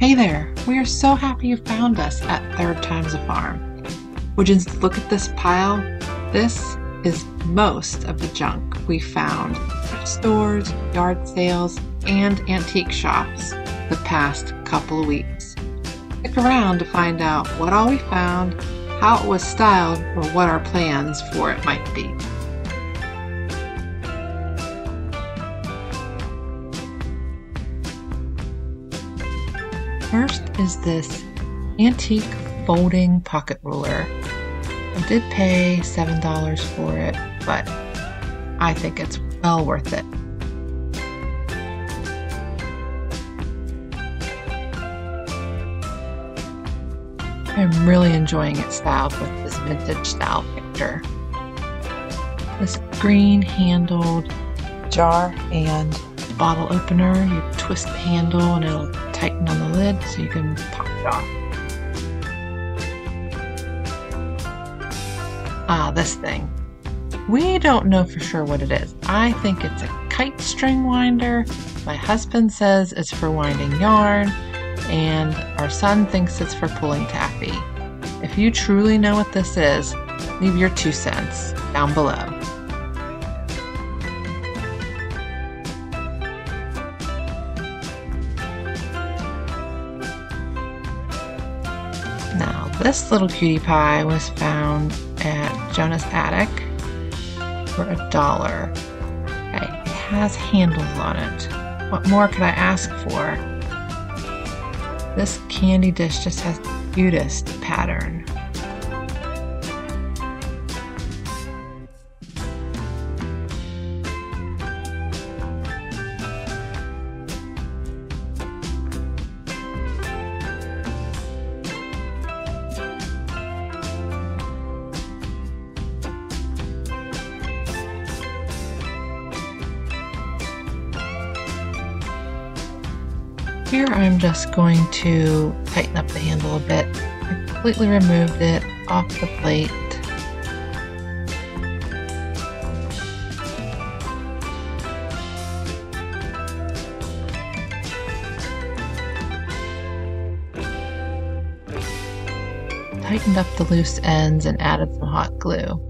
Hey there, we are so happy you found us at Third Times a Farm. Would you look at this pile? This is most of the junk we found at stores, yard sales, and antique shops the past couple of weeks. Stick around to find out what all we found, how it was styled, or what our plans for it might be. First is this antique folding pocket ruler. I did pay $7 for it, but I think it's well worth it. I'm really enjoying it styled with this vintage style picture. This green handled jar and bottle opener. You twist the handle and it'll tighten on the lid so you can pop it off. Ah, this thing. We don't know for sure what it is. I think it's a kite string winder. My husband says it's for winding yarn, and our son thinks it's for pulling taffy. If you truly know what this is, leave your two cents down below. This little cutie pie was found at Jonah's Attic for a dollar. Okay, it has handles on it. What more could I ask for? This candy dish just has the cutest pattern. Here I'm just going to tighten up the handle a bit. I completely removed it off the plate. Tightened up the loose ends and added some hot glue.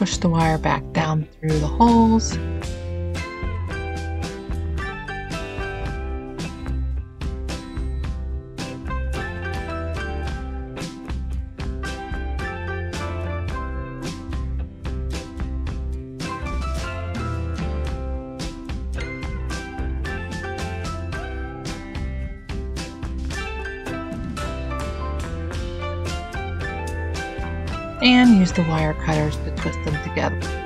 Push the wire back down through the holes and use the wire cutters to twist them together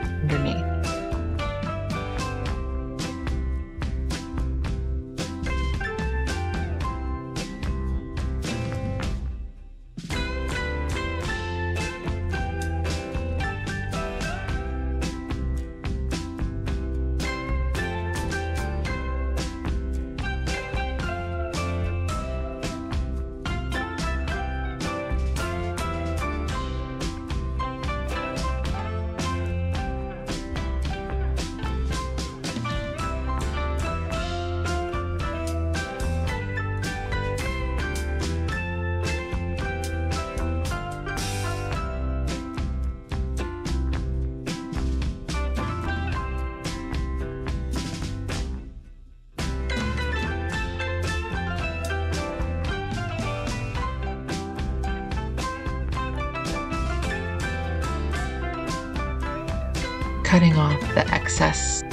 cutting off the excess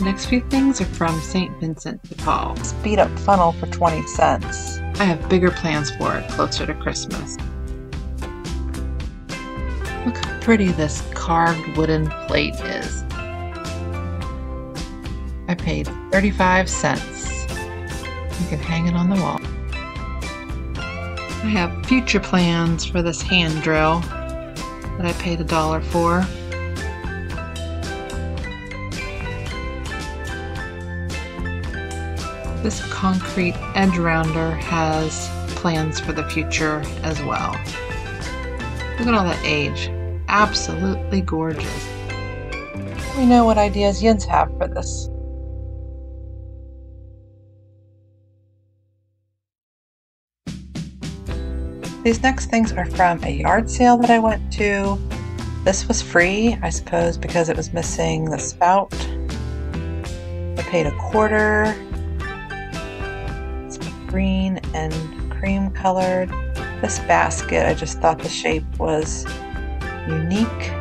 The next few things are from St. Vincent de Paul. Speed up funnel for 20 cents. I have bigger plans for it closer to Christmas. Look how pretty this carved wooden plate is. I paid 35 cents. You can hang it on the wall. I have future plans for this hand drill that I paid a dollar for. This concrete edge rounder has plans for the future as well. Look at all that age. Absolutely gorgeous. We know what ideas Yins have for this. These next things are from a yard sale that I went to. This was free, I suppose, because it was missing the spout. I paid a quarter. Green and cream colored. This basket, I just thought the shape was unique.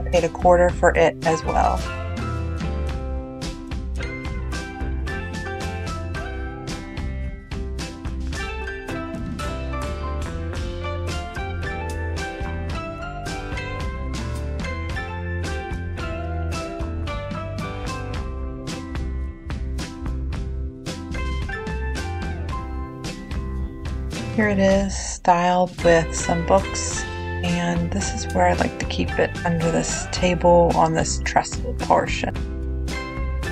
I paid a quarter for it as well. Here it is, styled with some books, and this is where I like to keep it under this table on this trestle portion.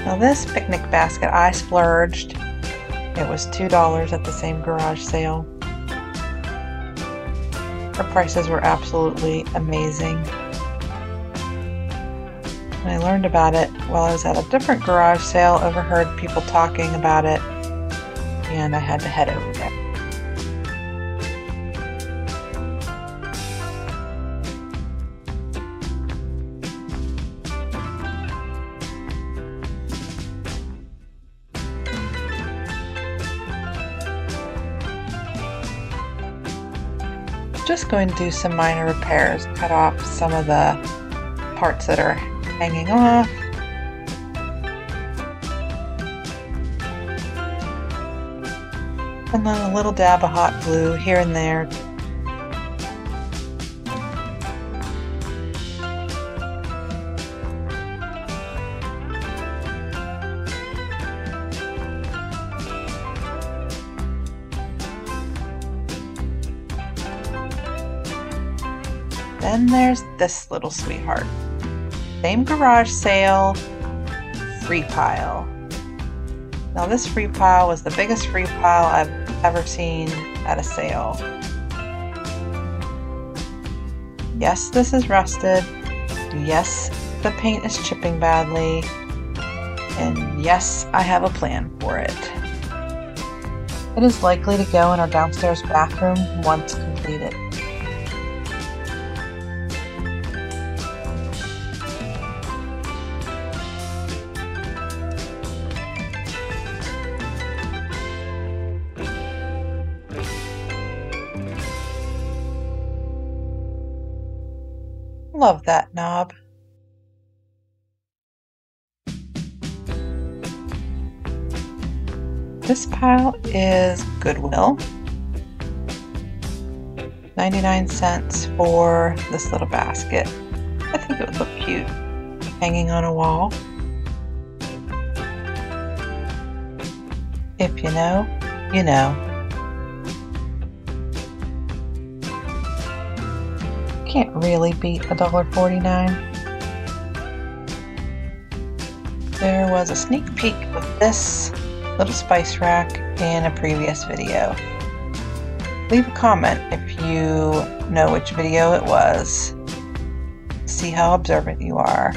Now this picnic basket, I splurged. It was $2 at the same garage sale. Her prices were absolutely amazing. I learned about it while I was at a different garage sale, overheard people talking about it, and I had to head over there. Just going to do some minor repairs, cut off some of the parts that are hanging off. And then a little dab of hot glue here and there Then there's this little sweetheart. Same garage sale, free pile. Now this free pile was the biggest free pile I've ever seen at a sale. Yes, this is rusted. Yes, the paint is chipping badly. And yes, I have a plan for it. It is likely to go in our downstairs bathroom once completed. Love that knob. This pile is Goodwill. 99 cents for this little basket. I think it would look cute hanging on a wall. If you know, you know. Can't really beat $1.49. There was a sneak peek of this little spice rack in a previous video. Leave a comment if you know which video it was. See how observant you are.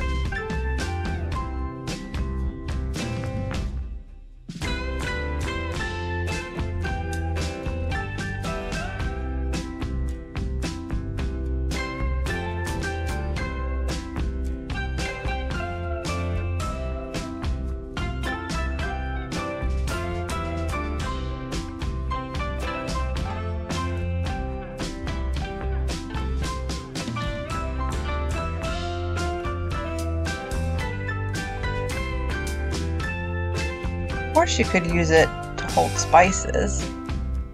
Of course you could use it to hold spices,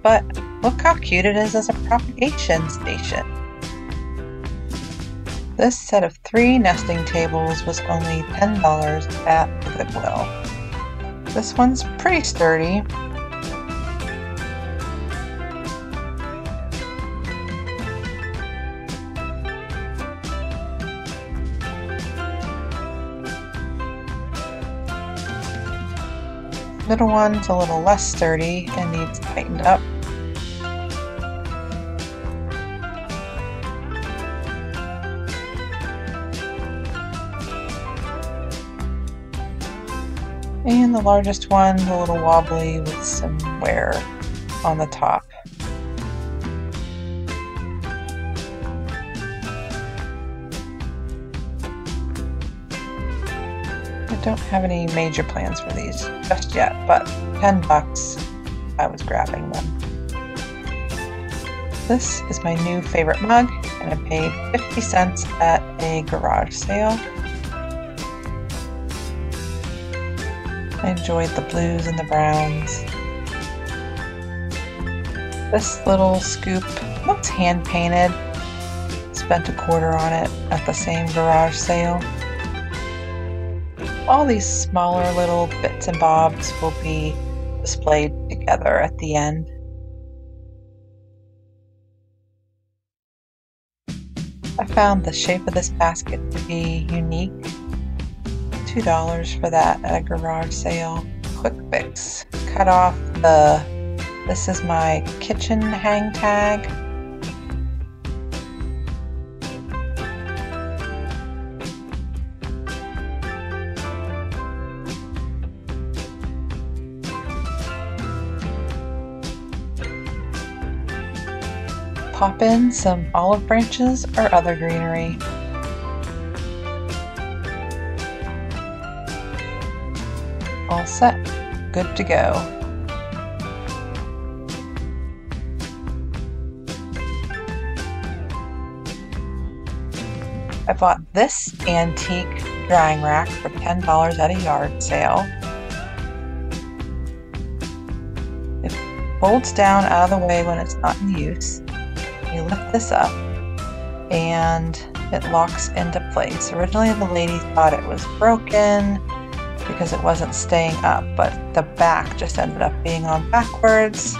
but look how cute it is as a propagation station. This set of three nesting tables was only $10 at Goodwill. This one's pretty sturdy. Middle one's a little less sturdy and needs tightened up. And the largest one's a little wobbly with some wear on the top. Don't have any major plans for these just yet, but 10 bucks, I was grabbing them. This is my new favorite mug, and I paid 50 cents at a garage sale. I enjoyed the blues and the browns. This little scoop looks hand painted. Spent a quarter on it at the same garage sale. All these smaller little bits and bobs will be displayed together at the end. I found the shape of this basket to be unique $2 for that at a garage sale. Quick fix. Cut off the, this is my kitchen hang tag. Pop in some olive branches or other greenery. all set, good to go. I bought this antique drying rack for $10 at a yard sale. It folds down out of the way when it's not in use. This up and it locks into place. Originally the lady thought it was broken because it wasn't staying up, but the back just ended up being on backwards.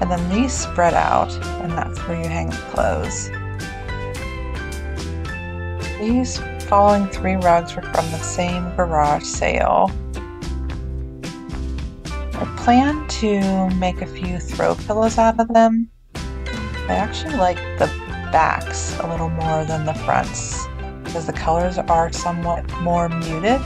And then these spread out, and that's where you hang the clothes. These following three rugs were from the same garage sale. I plan to make a few throw pillows out of them. I actually like the backs a little more than the fronts because the colors are somewhat more muted.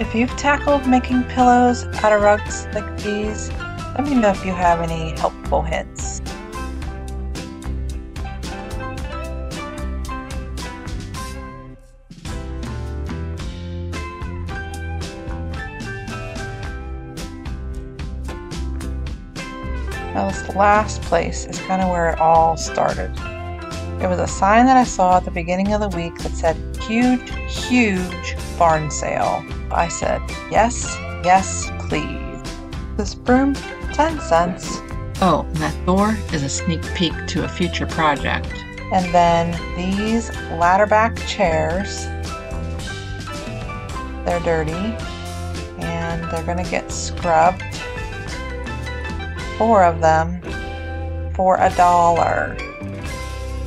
If you've tackled making pillows out of rugs like these, let me know if you have any helpful hints. Now this last place is kind of where it all started. It was a sign that I saw at the beginning of the week that said huge, huge barn sale. I said, yes, yes, please. This broom, 10 cents. Oh, and that door is a sneak peek to a future project. And then these ladder back chairs, they're dirty and they're gonna get scrubbed. Four of them for a dollar.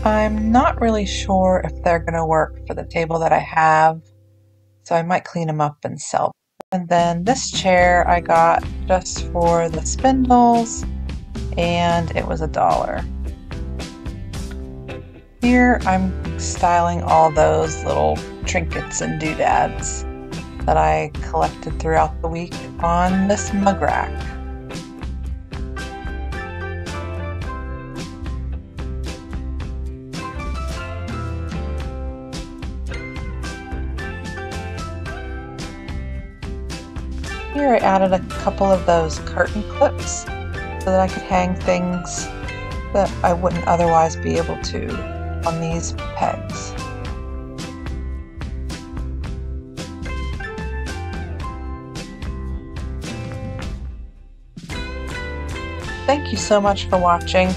I'm not really sure if they're gonna work for the table that I have so I might clean them up and sell. And then this chair I got just for the spindles and it was a dollar. Here I'm styling all those little trinkets and doodads that I collected throughout the week on this mug rack. Here I added a couple of those curtain clips so that I could hang things that I wouldn't otherwise be able to on these pegs. Thank you so much for watching.